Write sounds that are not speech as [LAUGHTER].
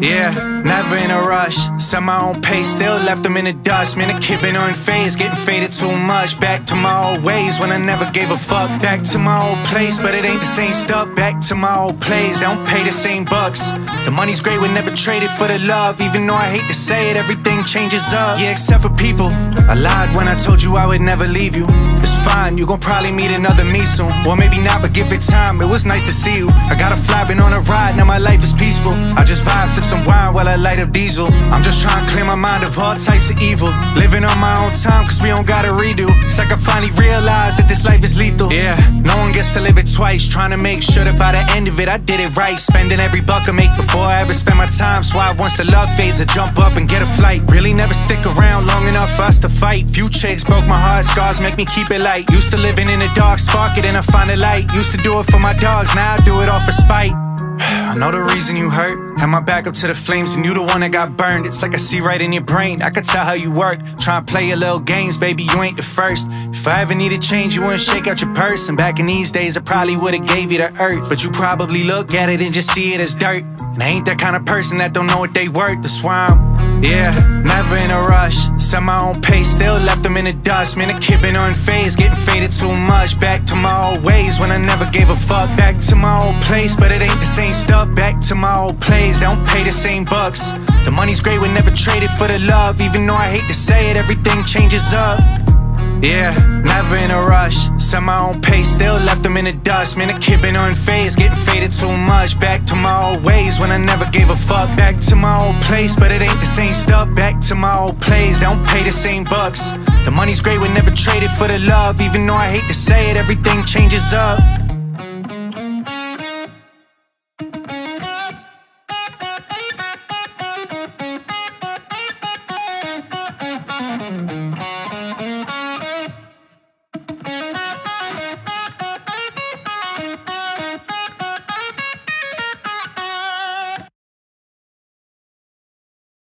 Yeah, never in a rush. Set my own pace, still left them in the dust. Man, a kid been unfazed, getting faded too much. Back to my old ways when I never gave a fuck. Back to my old place, but it ain't the same stuff. Back to my old plays, they don't pay the same bucks. The money's great, we never traded for the love. Even though I hate to say it, everything changes up. Yeah, except for people. I lied when I told you I would never leave you. It's fine, you gon' probably meet another me soon. Well maybe not, but give it time. It was nice to see you. I got a fly, been on a ride, now my life is peaceful. I just vibe, sip some wine while I light up diesel. I'm just trying to clear my mind of all types of evil. Living on my own time, cause we don't gotta redo. It's like I finally realized that this life is lethal. Yeah, no one gets to live it twice. Trying to make sure that by the end of it, I did it right. Spending every buck I make before I ever spend my time. So I once the love fades, I jump up and get a flight. Really never stick around long enough us to fight. Few chicks broke my heart, scars make me keep it light. Used to living in the dark, spark it and I find a light. Used to do it for my dogs, now I do it all for spite. [SIGHS] I know the reason you hurt. Had my back up to the flames, and you the one that got burned. It's like I see right in your brain. I could tell how you work. Try and play your little games, baby. You ain't the first. If I ever needed change, you wouldn't shake out your purse. And back in these days, I probably would've gave you the earth. But you probably look at it and just see it as dirt. And I ain't that kind of person that don't know what they worth. That's why I'm, yeah, never in a rush. Set my own pace, still left them in the dust. Man, a kid been unfazed, getting faded too much. Back to my old ways when I never gave a fuck. Back to my old place, but it ain't the same stuff. Back to my old plays, they don't pay the same bucks. The money's great, we never traded for the love. Even though I hate to say it, everything changes up. Yeah, never in a rush. Set my own pace, still left them in the dust. Man, a kid been unfazed, getting faded too much. Back to my old ways when I never gave a fuck. Back to my old place, but it ain't the same stuff. Back to my old plays, they don't pay the same bucks. The money's great, we never traded for the love. Even though I hate to say it, everything changes up. Thank you.